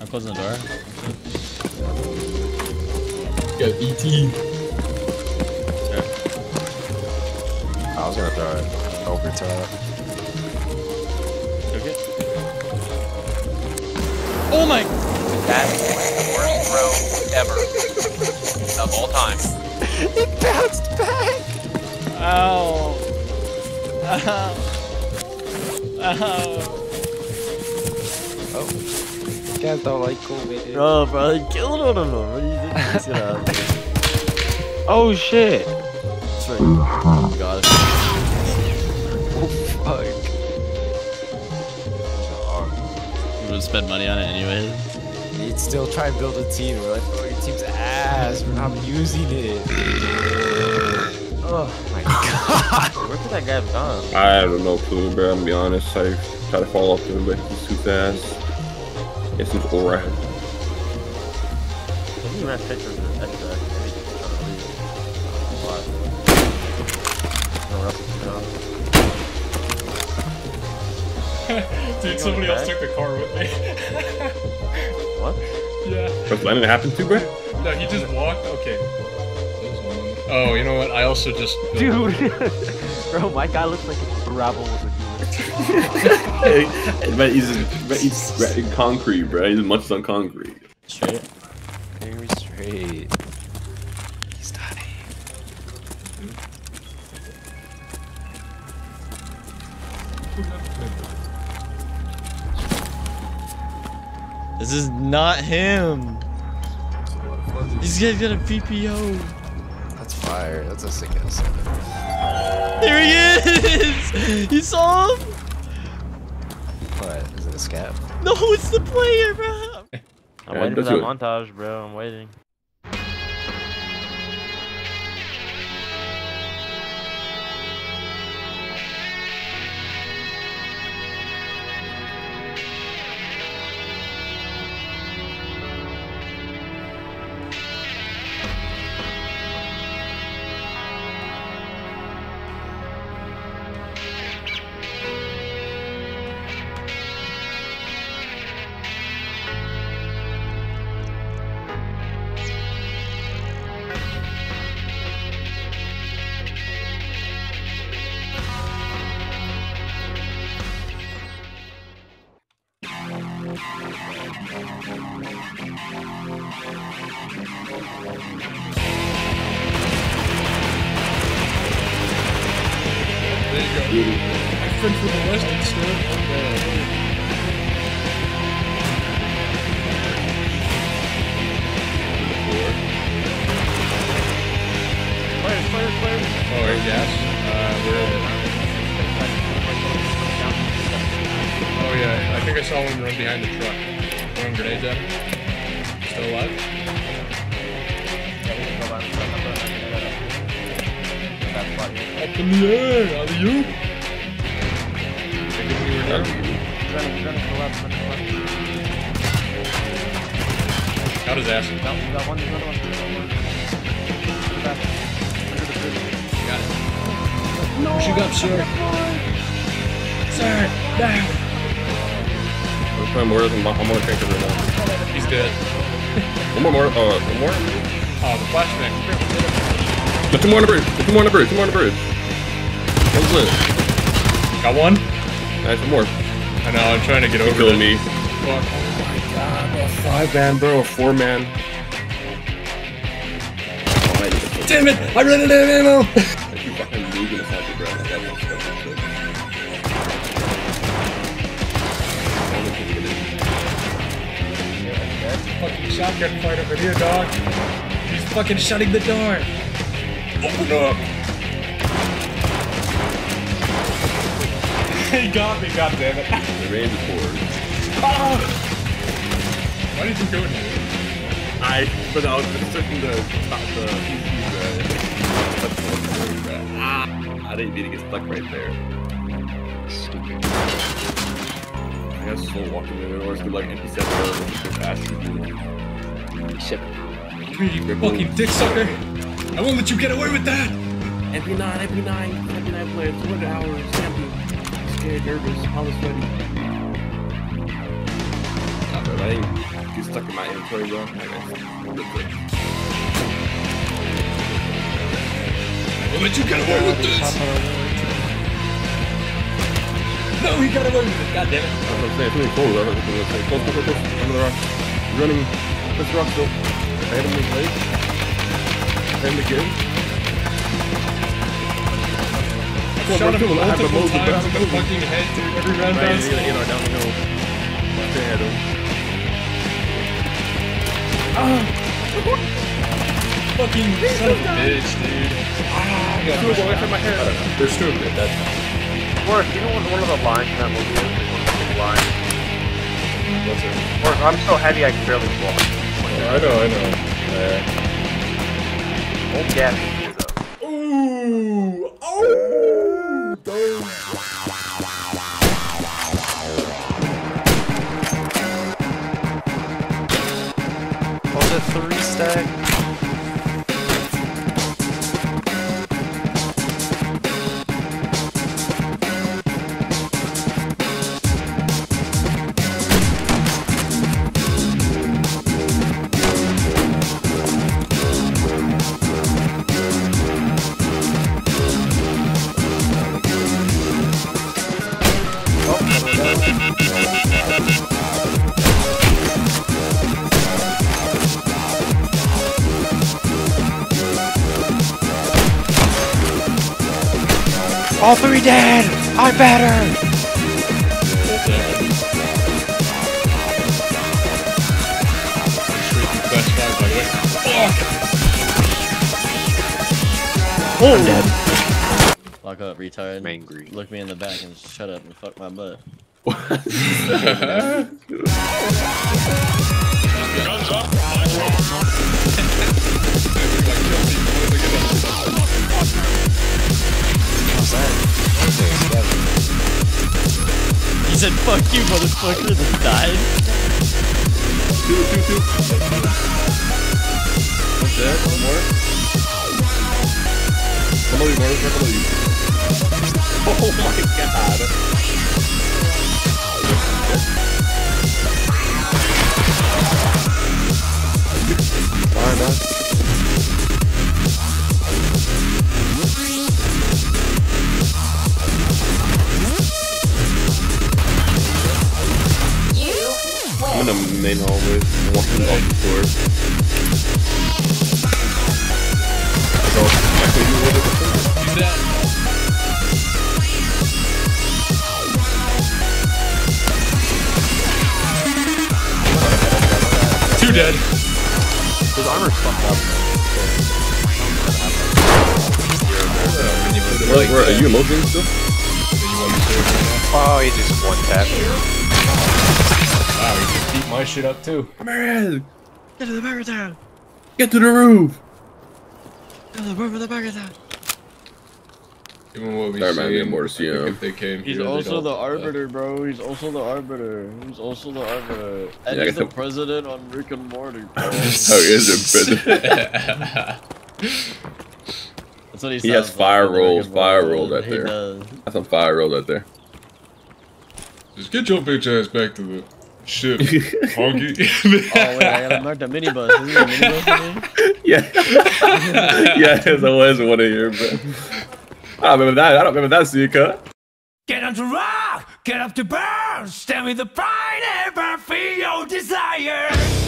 I'm closing the door. Got BT. I was gonna throw it over top. Okay. Oh my! That was the worst throw ever. Of all time. It bounced back! Ow! Ow! Ow! You guys don't like cool videos. Bro, bro, you killed one of them. What are you doing? Let's get out. Oh shit! That's right. Got it. Oh fuck. I'm gonna spend money on it anyways. You'd still try and build a team. We're like, oh, your team's ass. We're not using it. oh my god. Where could that guy have gone? I have no clue, bro. I'm gonna be honest. I try to follow up to him, but he's too fast. It's an aura. Can you run pictures of that guy? Maybe he's trying to leave. Why? No, no. Dude, somebody else took the car with me. What? yeah. That's what happened to, bro. No, he just walked. Okay. Oh, you know what? I also just. Dude! Bro, my guy looks like a gravel was a human. but he's, but he's concrete, bro. He's much on concrete. Straight. Very straight. He's tiny. This is not him. This guy's got a PPO. That's fire. That's a sick ass. There he is! You saw him? What? Is it a scav? No, it's the player, bro. I'm Yeah, waiting for that montage, bro. I'm waiting. The West. Players, players, players. Oh, wait, yes. Uh, it? Oh, yeah. I think I saw one run behind the truck. Throwing grenades at him. Still alive? Up in the air! Thinking we were done? Out his ass. Got it. No, up, sir. Sir, try more than tank it right now. He's dead. One more, more, uh, one more. Oh, the flashbang. But two more on the bridge. Two more on the bridge. Two more on the bridge. One's lit. Got one? Nice, one more. I know, I'm trying to get over Killing me. Fuck. Oh my god, bro. Five man, bro. Four man. Oh, I need to Damn it! I ran out of ammo! I keep fucking moving inside the ground. That was fucking good. Only thing it is. Fucking shotgun fight over here, dog. He's fucking shutting the door. Open up. he got me, god damn it. The range is forward. Ah! Why did you go in here? I, but I was searching the top, the PC, bro. Ah, I didn't mean to get stuck right there. Stupid. I got slow walking in there, or it's like empty set there, with the ass Shit. Come here, you fucking dick sucker. I won't let you get away with that. MP9, MP9, MP9 player, 200 hours, champion. Scared, nervous, all this sweaty. Nah, bro, I didn't stuck in my inventory, bro. Like, that's- We'll let you get away with this. No, he got away with it. God damn it. That's what I'm saying. It's really close. That's what I'm saying. Close, close, close, close. Under the rock. Running. Let's rock still. I hit him in his leg. Hit him again. Come on, Shot bro, him. I have the multiple most times in the advanced fucking head, dude. Every round Right, down. he's gonna hit our down the hill. Can't hit him. Fucking son of a bitch, dude. Ah, I got Two pushed away out. from my head. They're stupid. That's Or you know what one of the lines in that movie is? Like, one of the line. what's it. Or I'm so heavy I can barely walk. I know, I know. Old gas here though. Ooh! Oh! Hold it three stack. All three dead! I'm better! Best five, by the way. Fuck! I'm dead. Lock up, retard. I'm angry. Look me in the back and shut up and fuck my butt. How's that? He said, fuck you, motherfucker, and died. What's that? One more. Come on, you, Come on, you. Oh my god. I'm in the main hallway. Walking off the floor. So, actually, you would have Use that. Two dead. His armor's fucked up. When you put it Where, like where, are you emoting still? then you want to save right Oh, he just one tap. Now. Wow, he just beat my shit up too. Man, Get to the burger town! get to the roof. Get to the roof of the burger town! Even what we That reminded me say, of Mortis, I think yeah. if they came He's here, also the arbiter, bro. He's also the arbiter. He's also the arbiter. And Yeah, he's the guess- president on Rick and Morty. bro. Oh, How is it, brother? That's what he, He has fire like rolls, fire Morty. rolls right He there. does. That's some fire roll right there. Just get your bitch ass back to the ship, honky. Oh wait, I gotta mark the minibus. Isn't there a minibus in here? Yeah. yes, I was one of your, but I don't remember that. I don't remember that, Zika. Get up to rock, get up to burn, stand with the pride and burn for your desire.